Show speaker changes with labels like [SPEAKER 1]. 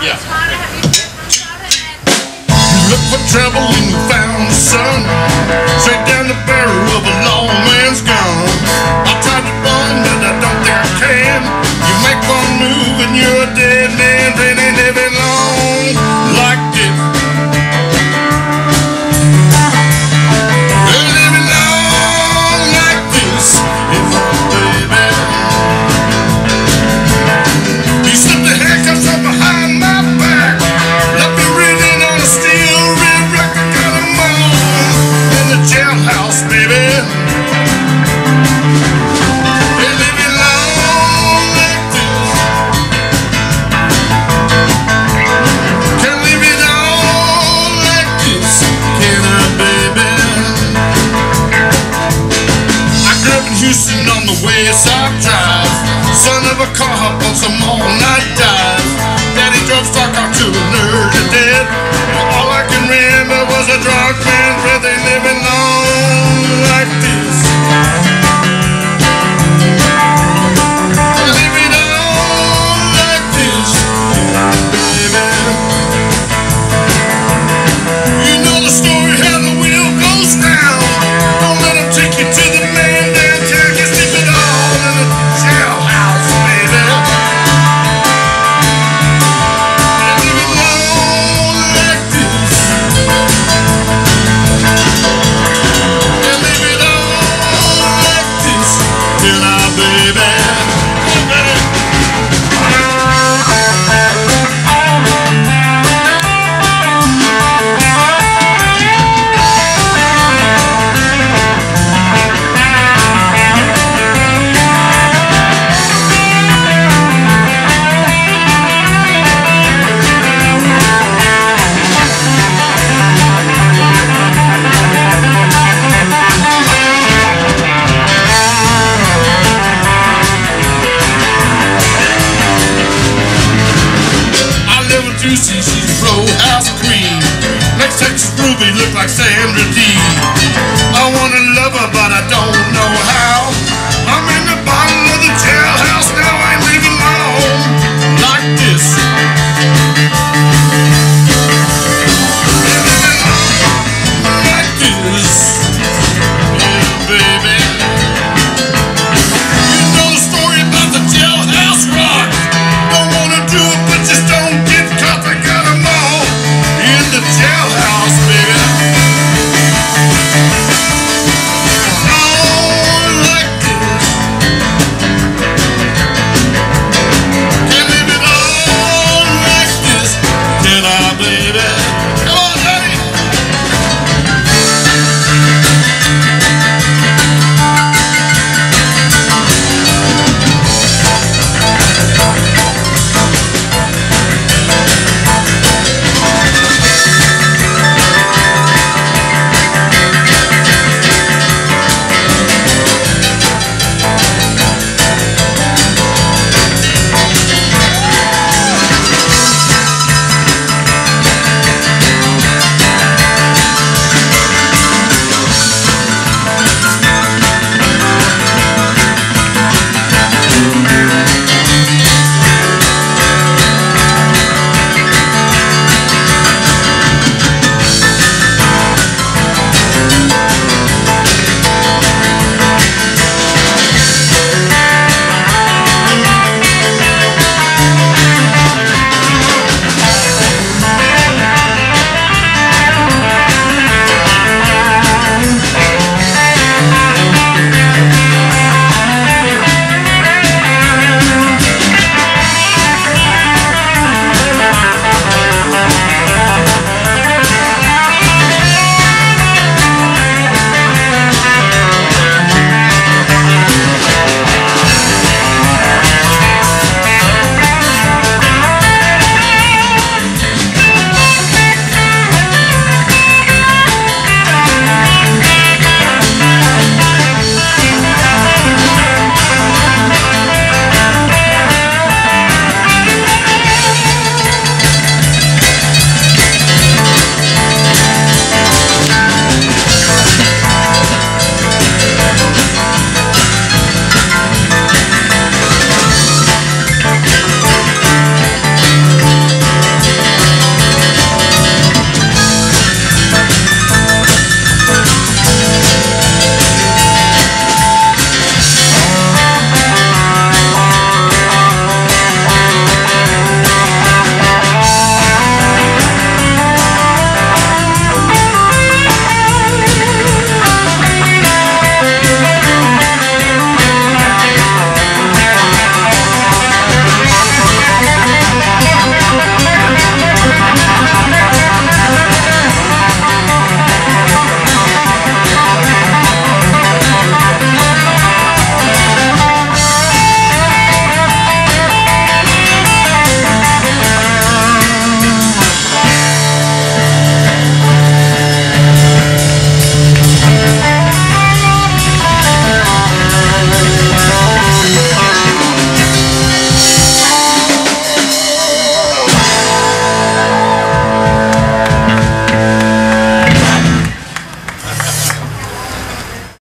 [SPEAKER 1] Yeah.
[SPEAKER 2] You look for trouble and you found the sun. Straight down the barrel of a lawman's gun. jailhouse, baby. Sandra D.